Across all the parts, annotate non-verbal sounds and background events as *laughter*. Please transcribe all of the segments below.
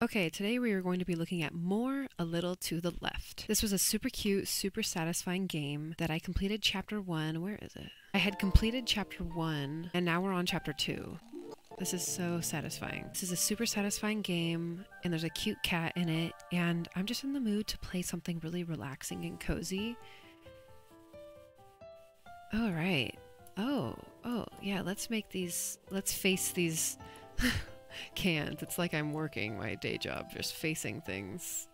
Okay, today we are going to be looking at More A Little to the Left. This was a super cute, super satisfying game that I completed chapter 1. Where is it? I had completed chapter 1 and now we're on chapter 2. This is so satisfying. This is a super satisfying game and there's a cute cat in it and I'm just in the mood to play something really relaxing and cozy. All right. Oh, oh, yeah, let's make these, let's face these *laughs* cans. It's like I'm working my day job, just facing things.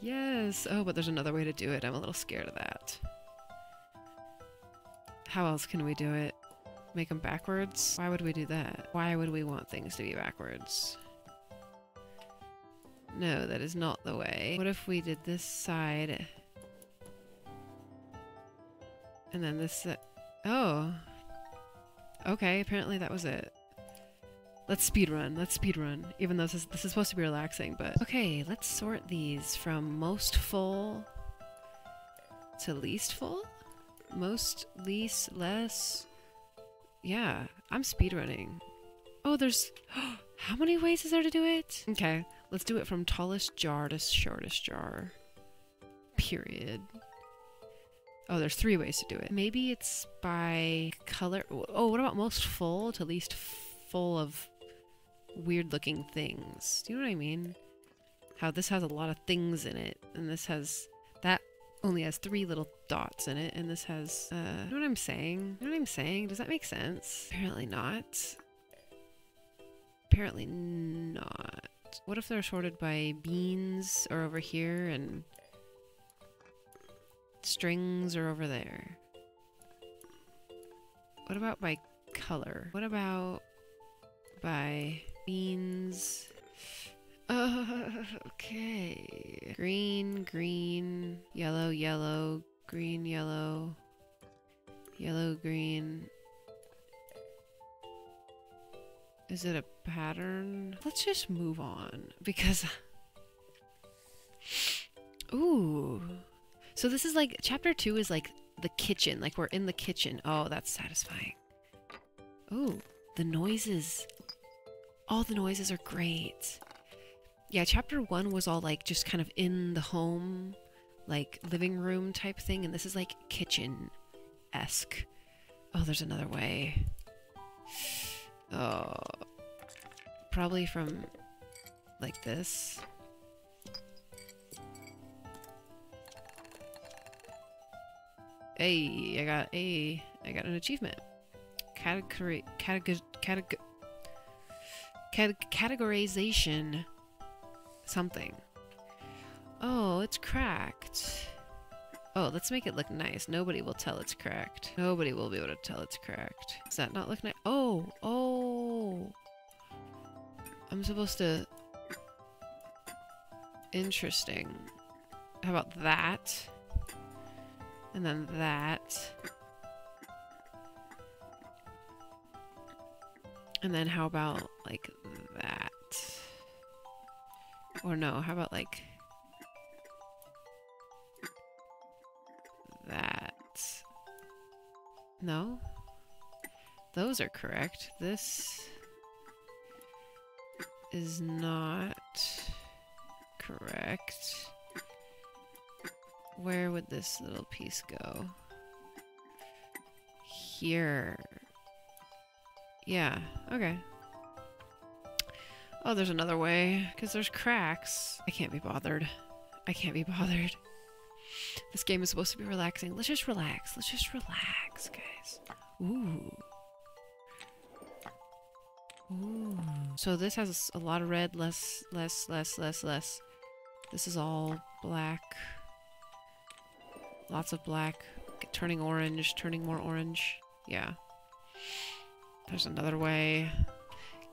Yes. Oh, but there's another way to do it. I'm a little scared of that. How else can we do it? Make them backwards? Why would we do that? Why would we want things to be backwards? No, that is not the way. What if we did this side? And then this... Uh, oh. Okay, apparently that was it. Let's speed run. Let's speed run. Even though this is, this is supposed to be relaxing, but... Okay, let's sort these from most full to least full? Most, least, less... Yeah, I'm speed running. Oh, there's... *gasps* How many ways is there to do it? Okay, let's do it from tallest jar to shortest jar. Period. Oh, there's three ways to do it. Maybe it's by color. Oh, what about most full to least full of weird looking things? Do you know what I mean? How this has a lot of things in it, and this has that only has three little dots in it, and this has. Uh, you know what I'm saying? You know what I'm saying? Does that make sense? Apparently not. Apparently not. What if they're sorted by beans or over here and strings are over there. What about by color? What about by beans? Uh, *laughs* okay. Green, green, yellow, yellow, green, yellow, yellow, green. Is it a pattern? Let's just move on because... *laughs* Ooh. So this is like, chapter two is like the kitchen, like we're in the kitchen. Oh, that's satisfying. Oh, the noises. All the noises are great. Yeah, chapter one was all like just kind of in the home, like living room type thing, and this is like kitchen-esque. Oh, there's another way. Oh, probably from like this. Hey, I got a, I got an achievement. Category, category, category, categorization, something. Oh, it's cracked. Oh, let's make it look nice. Nobody will tell it's cracked. Nobody will be able to tell it's cracked. Does that not look nice? Oh, oh. I'm supposed to... Interesting. How about that? And then that. And then how about like? Or no, how about like that? No? Those are correct. This is not correct. Where would this little piece go? Here. Yeah, okay. Oh, there's another way, because there's cracks. I can't be bothered. I can't be bothered. This game is supposed to be relaxing. Let's just relax. Let's just relax, guys. Ooh. Ooh. So this has a lot of red, less, less, less, less, less. This is all black. Lots of black. Turning orange, turning more orange. Yeah. There's another way.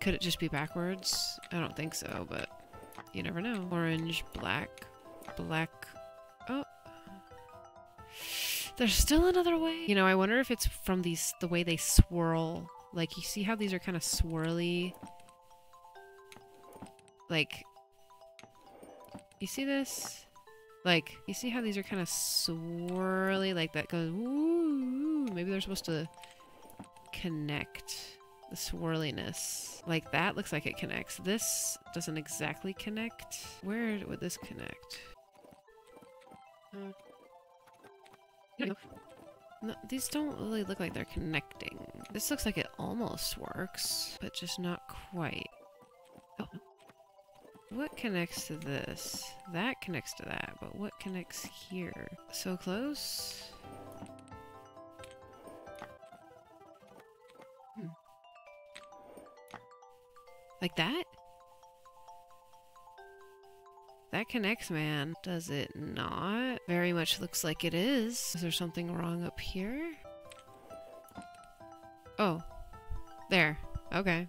Could it just be backwards? I don't think so, but you never know. Orange, black, black. Oh. There's still another way. You know, I wonder if it's from these the way they swirl. Like, you see how these are kind of swirly? Like, you see this? Like, you see how these are kind of swirly? Like, that goes, ooh, maybe they're supposed to connect. The swirliness. Like that looks like it connects. This doesn't exactly connect. Where would this connect? Uh, no, these don't really look like they're connecting. This looks like it almost works, but just not quite. Oh. What connects to this? That connects to that, but what connects here? So close? Like that? That connects, man. Does it not? Very much looks like it is. Is there something wrong up here? Oh. There. Okay.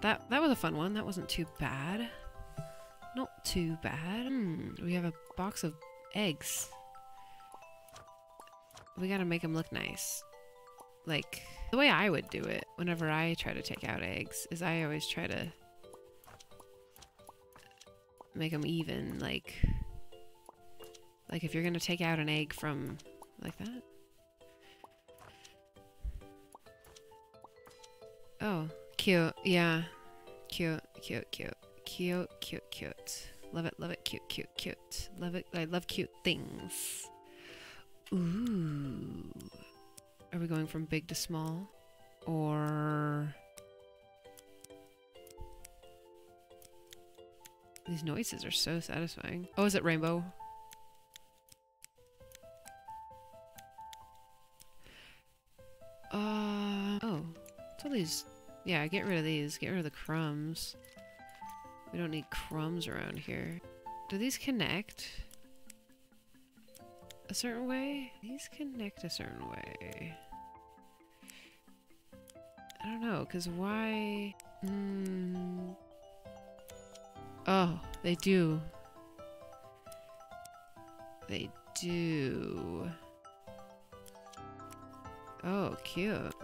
That that was a fun one. That wasn't too bad. Not too bad. Hmm. We have a box of eggs. We gotta make them look nice. Like, the way I would do it whenever I try to take out eggs is I always try to make them even, like, like if you're gonna take out an egg from, like that. Oh, cute, yeah. Cute, cute, cute, cute, cute, cute. Love it, love it, cute, cute, cute. Love it, I love cute things. Ooh. Are we going from big to small? Or... These noises are so satisfying. Oh, is it rainbow? Uh, oh. It's all these... Yeah, get rid of these. Get rid of the crumbs. We don't need crumbs around here. Do these connect? A certain way? These connect a certain way. I don't know, because why... Hmm... Oh, they do. They do. Oh, cute.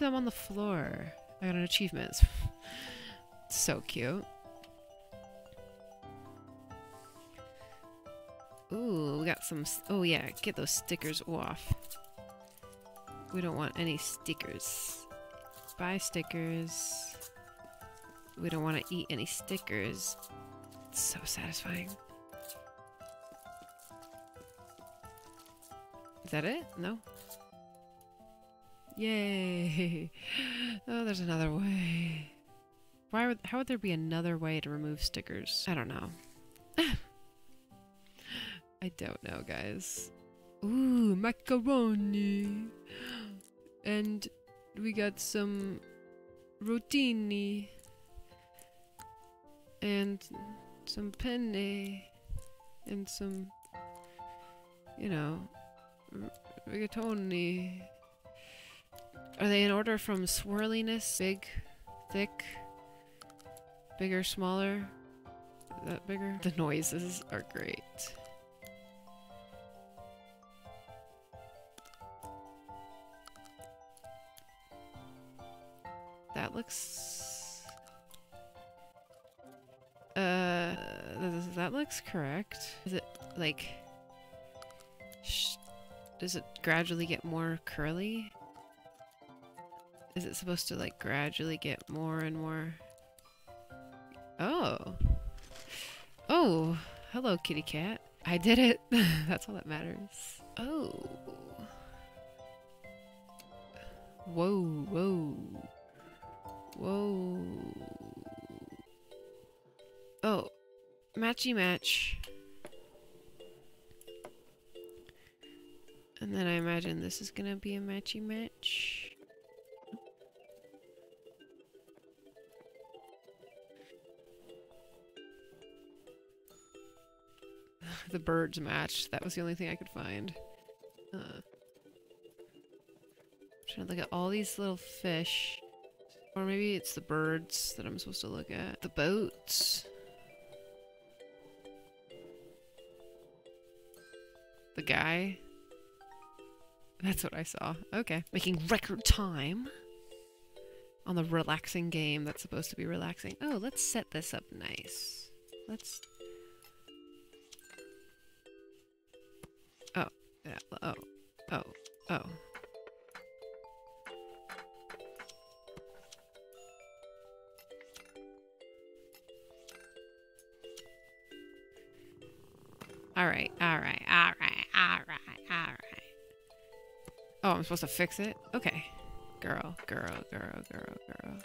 Them on the floor. I got an achievement. *laughs* so cute. Ooh, we got some... Oh yeah, get those stickers off. We don't want any stickers. Bye stickers. We don't want to eat any stickers. It's so satisfying. Is that it? No? Yay! *laughs* Oh, there's another way. Why would, how would there be another way to remove stickers? I don't know. *laughs* I don't know, guys. Ooh, macaroni. And we got some rotini. And some penne. And some, you know, rigatoni. Are they in order from swirliness? Big, thick, bigger, smaller? That bigger? The noises are great. That looks... Uh, that looks correct. Is it, like... does it gradually get more curly? Is it supposed to, like, gradually get more and more... Oh. Oh, hello, kitty cat. I did it. *laughs* That's all that matters. Oh. Whoa, whoa. Whoa. Oh, matchy match. And then I imagine this is gonna be a matchy match. The birds match. That was the only thing I could find. Uh, trying to look at all these little fish. Or maybe it's the birds that I'm supposed to look at. The boats. The guy. That's what I saw. Okay. Making record time on the relaxing game that's supposed to be relaxing. Oh, let's set this up nice. Let's... Oh, yeah, oh, oh, oh. Alright, alright, alright, alright, alright. Oh, I'm supposed to fix it? Okay. Girl, girl, girl, girl, girl.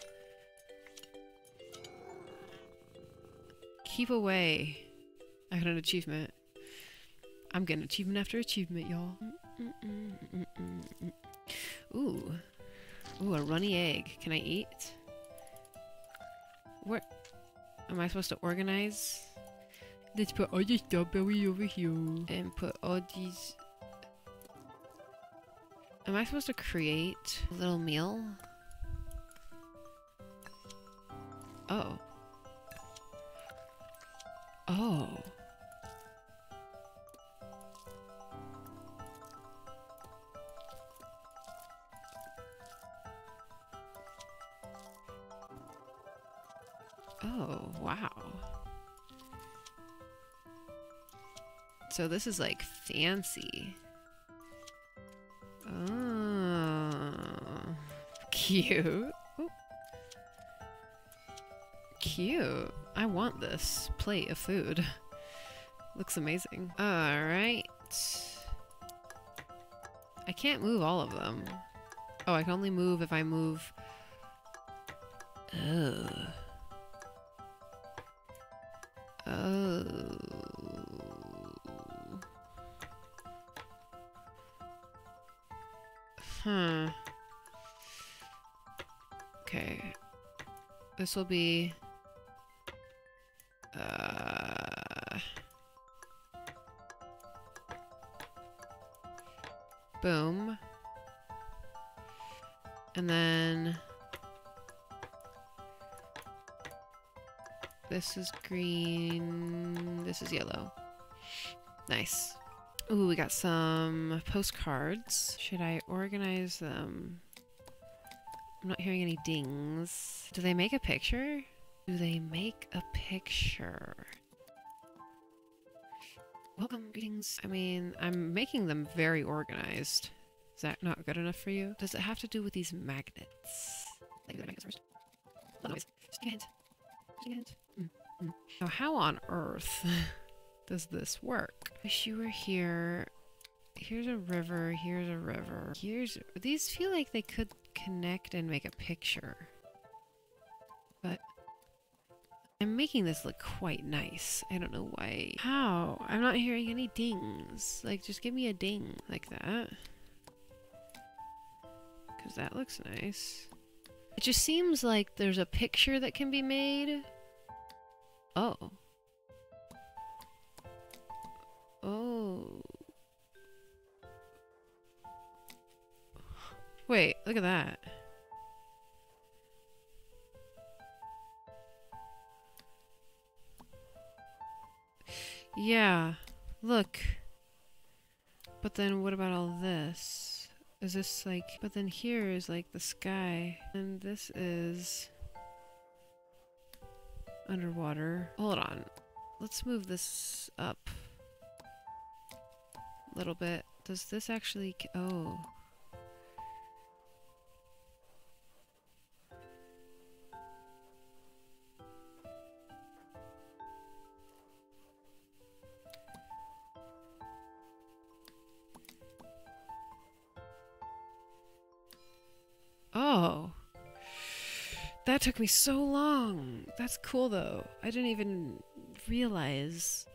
Keep away. I got an achievement. I'm getting achievement after achievement, y'all. Ooh. Ooh, a runny egg. Can I eat? Where am I supposed to organize? Let's put all the strawberry over here. And put all these... Am I supposed to create a little meal? Oh. Oh. Oh, wow. So this is like fancy. Oh, *laughs* cute. Cute. I want this plate of food. *laughs* Looks amazing. Alright. I can't move all of them. Oh, I can only move if I move... Oh. Hmm. Okay. This will be... This is green. This is yellow. Nice. Ooh, we got some postcards. Should I organize them? I'm not hearing any dings. Do they make a picture? Do they make a picture? Welcome, greetings. I mean, I'm making them very organized. Is that not good enough for you? Does it have to do with these magnets? Like the magnets first. Noise. Just a hint. Just a hint. Now, how on earth *laughs* does this work? Wish you were here. Here's a river. Here's a river. Here's... These feel like they could connect and make a picture. But... I'm making this look quite nice. I don't know why. How? I'm not hearing any dings. Like, just give me a ding like that. Because that looks nice. It just seems like there's a picture that can be made. Oh. Oh. Wait, look at that. Yeah, look. But then what about all this? Is this like... But then here is like the sky. And this is... Underwater. Hold on. Let's move this up. A little bit. Does this actually... Oh. Took me so long. That's cool though. I didn't even realize.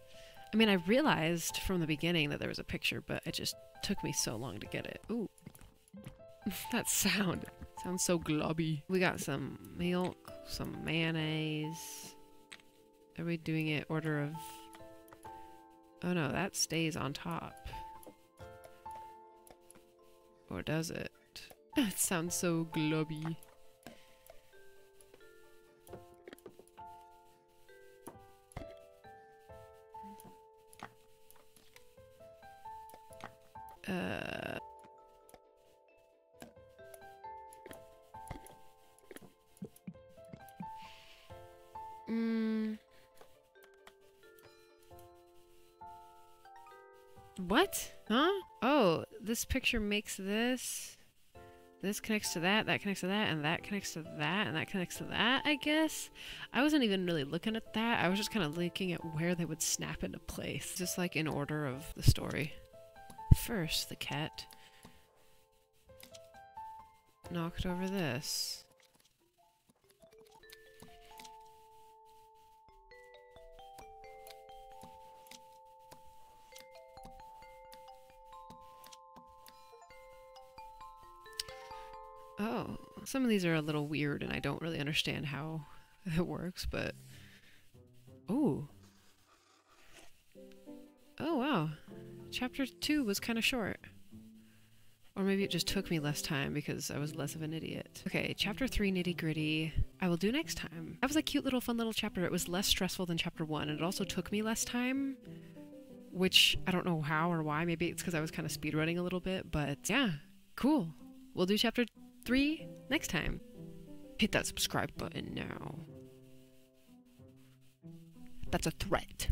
I mean, I realized from the beginning that there was a picture, but it just took me so long to get it. Ooh. *laughs* that sound. Sounds so globby. We got some milk, some mayonnaise. Are we doing it order of... Oh no, that stays on top. Or does it? *laughs* It sounds so globby. Uh, mm. What? Huh? Oh, this picture makes this. This connects to that, that connects to that, and that connects to that, and that connects to that, I guess? I wasn't even really looking at that. I was just kind of looking at where they would snap into place, just like in order of the story. First, the cat knocked over this. Oh, some of these are a little weird and I don't really understand how *laughs* it works, but... Oh. Oh, wow. Chapter 2 was kind of short. Or maybe it just took me less time because I was less of an idiot. Okay, chapter 3 nitty gritty. I will do next time. That was a cute little fun little chapter. It was less stressful than chapter 1 and it also took me less time. Which I don't know how or why. Maybe it's because I was kind of speedrunning a little bit, but yeah, cool. We'll do chapter 3 next time. Hit that subscribe button now. That's a threat.